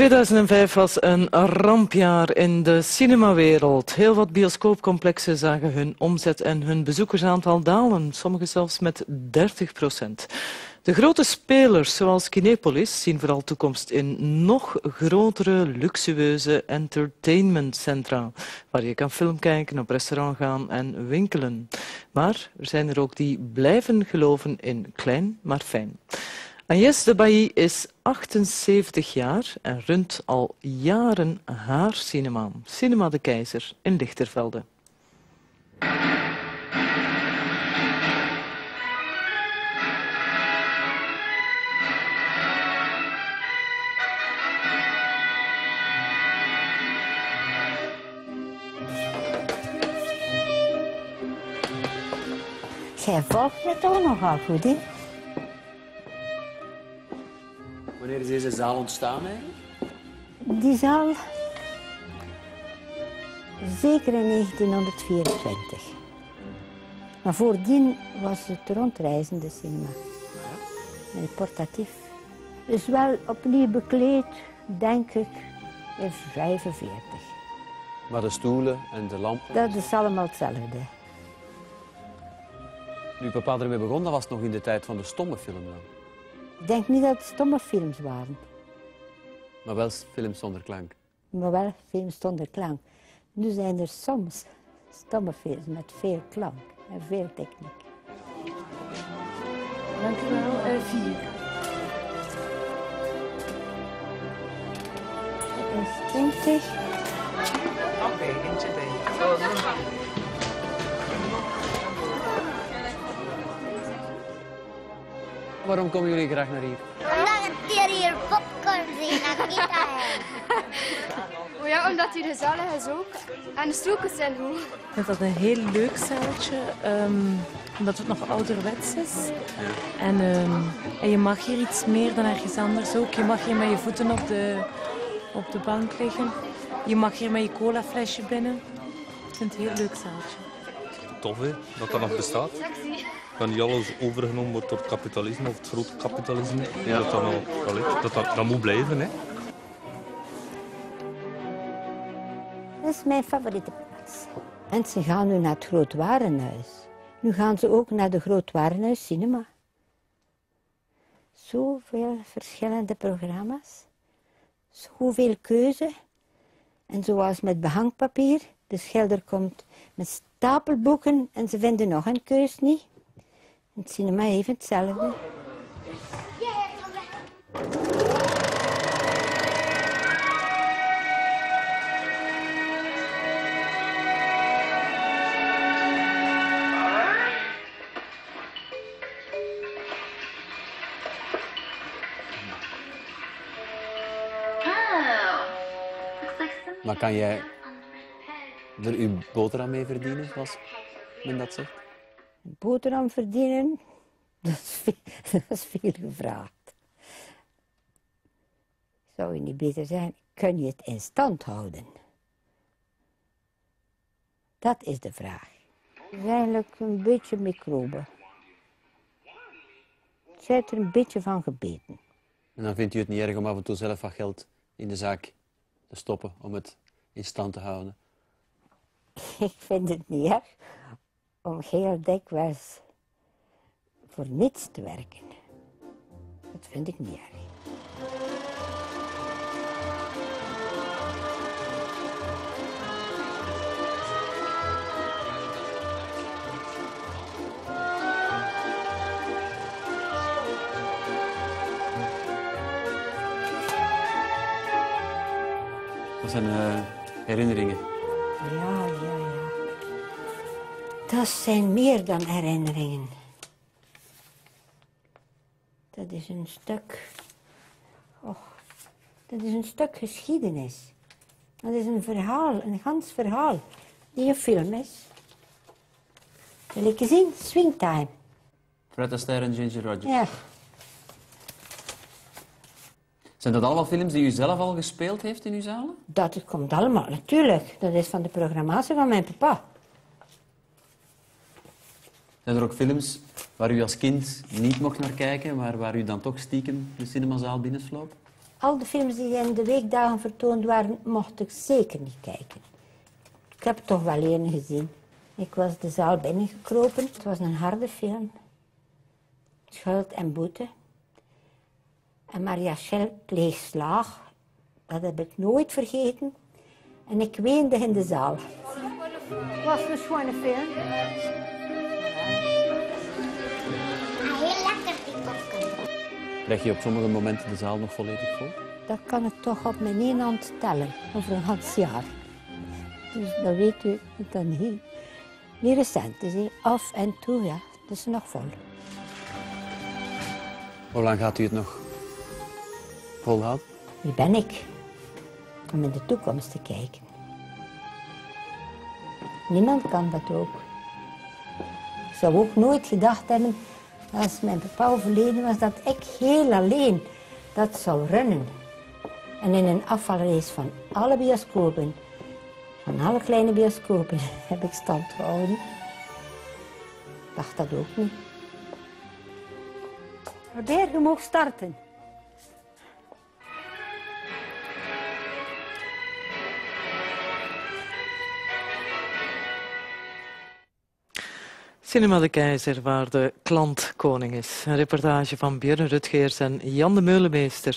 2005 was een rampjaar in de cinemawereld. Heel wat bioscoopcomplexen zagen hun omzet en hun bezoekersaantal dalen, sommige zelfs met 30 procent. De grote spelers zoals Kinepolis zien vooral toekomst in nog grotere, luxueuze entertainmentcentra, waar je kan film kijken, op restaurant gaan en winkelen. Maar er zijn er ook die blijven geloven in klein maar fijn. Agnes de Bailly is 78 jaar en runt al jaren haar cinema. Cinema de Keizer in Lichtervelde. Jij volgt het toch nogal goed, hè? Wanneer is deze zaal ontstaan eigenlijk? Die zaal, zeker in 1924. Maar voordien was het rondreizende cinema. Een portatief. Is wel opnieuw bekleed, denk ik, in 45. Maar de stoelen en de lampen. Dat is allemaal hetzelfde. Nu papa ermee begon, dat was nog in de tijd van de stomme film dan. Ik denk niet dat het stomme films waren, Maar wel films zonder klank. maar wel films zonder klank. Nu zijn er soms stomme films met veel klank en veel techniek. Dank u wel. Eh, vier. Dat is 20. Oké, Waarom komen jullie graag naar hier? Omdat het hier popcorn zien en kita Oh ja, omdat hier gezellig is ook. En de stoeltjes zijn goed. Ik vind dat een heel leuk zaaltje, ehm, omdat het nog ouderwets is. En, ehm, en je mag hier iets meer dan ergens anders ook. Je mag hier met je voeten op de, op de bank liggen. Je mag hier met je colaflesje binnen. Ik vind het een heel leuk zaaltje. tof hè, dat dat nog bestaat. Dat niet alles overgenomen wordt door het kapitalisme of het grote kapitalisme. Dat, dat, nog, allee, dat, dat, dat moet blijven. Hè. Dat is mijn favoriete plaats. Mensen gaan nu naar het Groot Warenhuis. Nu gaan ze ook naar de Groot Warenhuis Cinema. Zoveel verschillende programma's. Zoveel keuze. En zoals met behangpapier. De schilder komt met stapelboeken en ze vinden nog een keus niet. Het cinema heeft hetzelfde. Maar kan jij er uw boterham mee verdienen, zoals men dat zegt? Boterham verdienen, dat is veel, dat is veel gevraagd. Zou je niet beter zeggen, kun je het in stand houden? Dat is de vraag. Het is eigenlijk een beetje microbe. Ik zit er een beetje van gebeten. En dan vindt u het niet erg om af en toe zelf wat geld in de zaak te stoppen om het in stand te houden. Ik vind het niet erg om heel dikwijls voor niets te werken. Dat vind ik niet erg. Dat zijn eh, herinneringen. Ja, ja, ja. Dat zijn meer dan herinneringen. Dat is een stuk. Och, dat is een stuk geschiedenis. Dat is een verhaal, een gans verhaal, die een film is. Wil ik eens zien? Swingtime. Fred Astaire en Ginger Rogers. Ja, Zijn dat allemaal films die u zelf al gespeeld heeft in uw zalen? dat komt allemaal, natuurlijk. Dat is van de programmatie van mijn papa. Zijn er ook films waar u als kind niet mocht naar kijken, maar waar u dan toch stiekem de cinemazaal binnensloop? al de films die in de weekdagen vertoond waren, mocht ik zeker niet kijken. Ik heb toch wel een gezien. Ik was de zaal binnengekropen. Het was een harde film. Schuld en boete. En Maria Schell pleeg slaag. Dat heb ik nooit vergeten. En ik weende in de zaal. Het was een schone film. Krijg je op sommige momenten de zaal nog volledig vol? Dat kan ik toch op mijn één hand tellen, over een half jaar. Dus dan weet u dat dat niet, niet recent is. hè. Af en toe, ja. Het is nog vol. Hoe lang gaat u het nog volhouden? Wie ben ik? Om in de toekomst te kijken. Niemand kan dat ook. Ik zou ook nooit gedacht hebben, als mijn papa overleden was, dat ik heel alleen dat zou runnen. En in een afvalrace van alle bioscopen, van alle kleine bioscopen, heb ik stand gehouden. Ik dacht dat ook niet. Probeer, je mag starten. Cinema de Keizer, waar de klant koning is. Een reportage van Björn Rutgeers en Jan de Meulemeester.